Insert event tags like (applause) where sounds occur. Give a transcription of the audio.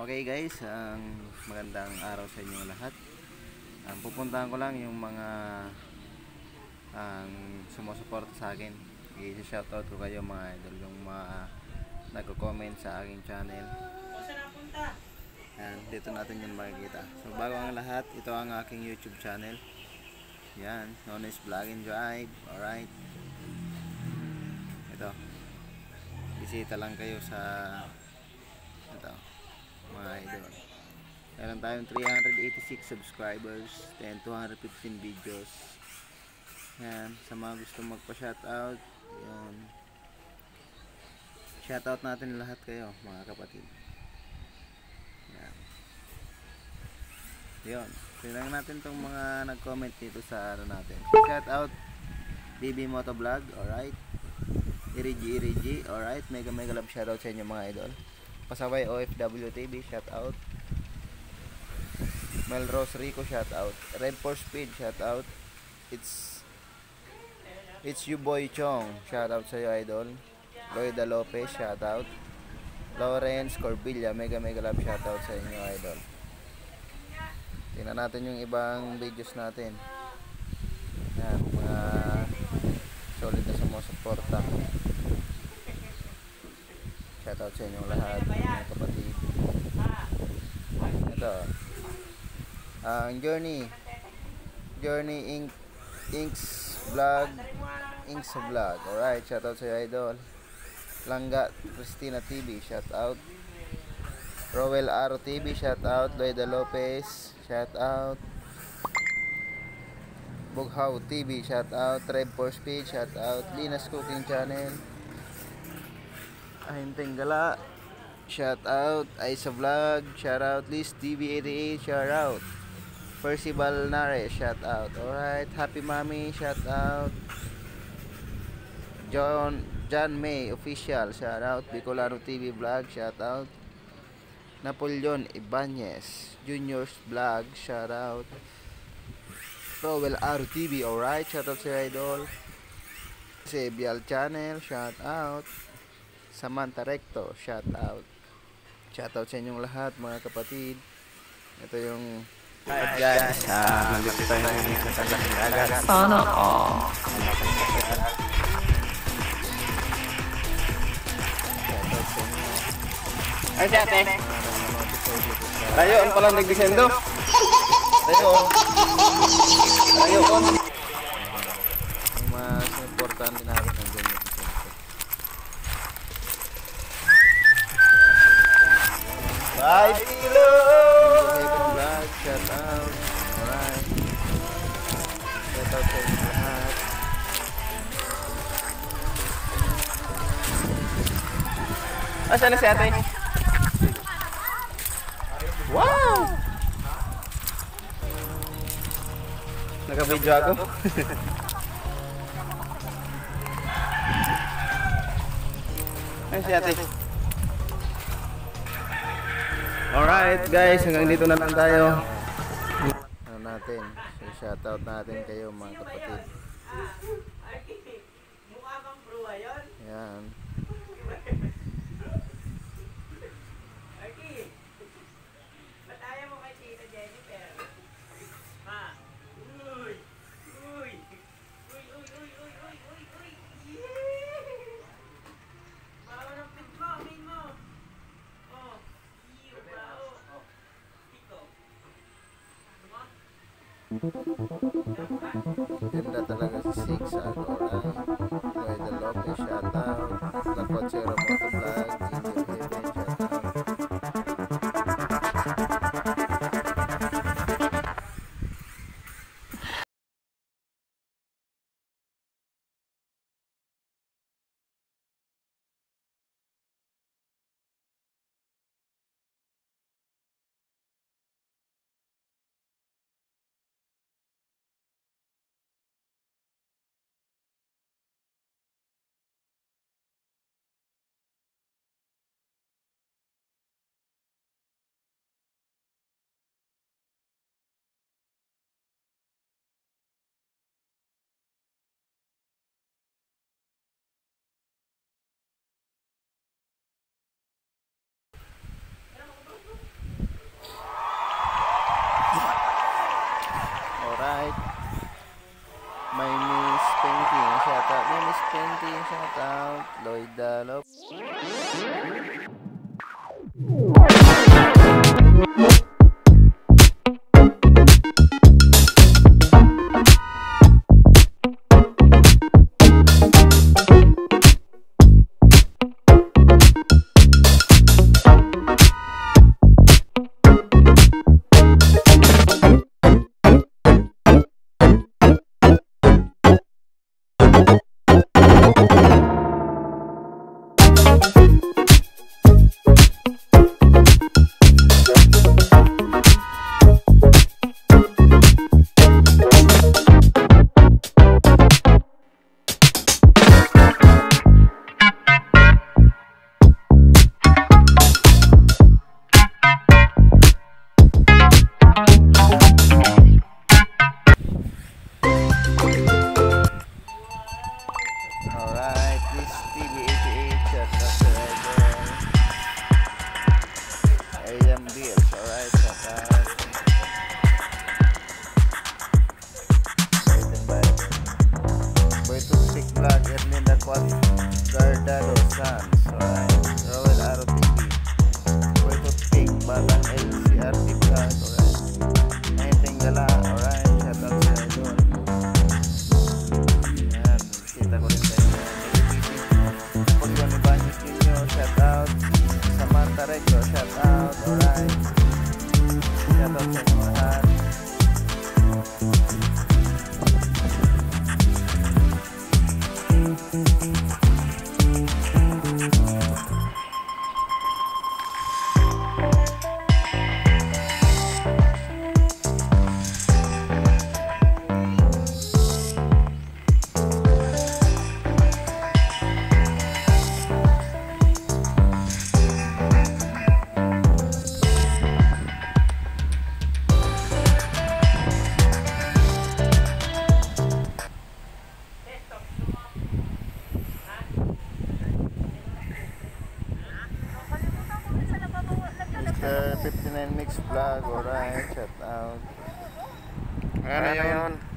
Okay guys, ang magandang araw sa inyo lahat. Ang pupuntahan ko lang yung mga ang sumusuporta sa akin. I-shoutout ko kayo mga idol, yung mga nagko-comment sa aking channel. Yan, dito natin yun makikita. So bago ang lahat, ito ang aking YouTube channel. Yan, known as Vlog and Drive. Alright. Ito. Bisita lang kayo sa ito mga idol. Meron tayong 386 subscribers, then 215 videos. Yan, sa mga gusto magpa-shoutout, yun. Shoutout natin lahat kayo, mga kapatid. Yan. Yun. Tingnan natin tong mga nag-comment dito sa ano natin. Shoutout BB Motovlog, alright. Irigi Irigi, alright. Mega mega love shoutout sa inyo mga idol. Pasaway OFW TV, shout out. Melrose Rico, shout out. Red for Speed, shout out. It's It's you boy Chong, shout out sa iyo idol. Lloyda Lopez, shout out. Lawrence Corbilla, mega mega love shout out sa inyo idol. Tingnan natin yung ibang videos natin. Yan, mga solid na sumusuporta. Shoutout sa inyong lahat, mga kapatid. Ito. Ang Journey. Journey Inc. Inks Vlog. Inks Vlog. Alright, shoutout sa iyo, idol. Langga Christina TV, shoutout. Rowel Aro TV, shoutout. Loida Lopez, shoutout. Bughaw TV, shoutout. Trev for Speed, shoutout. Linas Cooking Channel. Ahinteng Gala, shout out. Aisa Vlog, shout out. Liz TV88, shout out. Percival Nare, shout out. Alright, Happy Mommy, shout out. John John May official, shout out. Bicolano TV Vlog, shout out. Napoleon Ibanez, Junior's Vlog, shout out. Rowell R TV, alright, shout out sa idol. Sebial Channel, shout out. Samantha Recto, shout out. Shout out sa inyong lahat mga kapatid. Ito yung Hi guys, ah, nandito tayo ngayon sa. Sana all. Ay, sa Tayo, ang palang nagdesendo. Tayo. Tayo, Shout out sa inyo lahat. Asan na si ate? Wow! Naka-video ako. (laughs) Ay, si ate. Alright guys, hanggang dito na lang tayo. Natin? So, shout out natin kayo mga kapatid. Yan. Ganda talaga si Six ano. Lloyd Lopez, shout out. La that old sun. 69 Mix Vlog. Alright, shout out. Ano, ano yun? yun?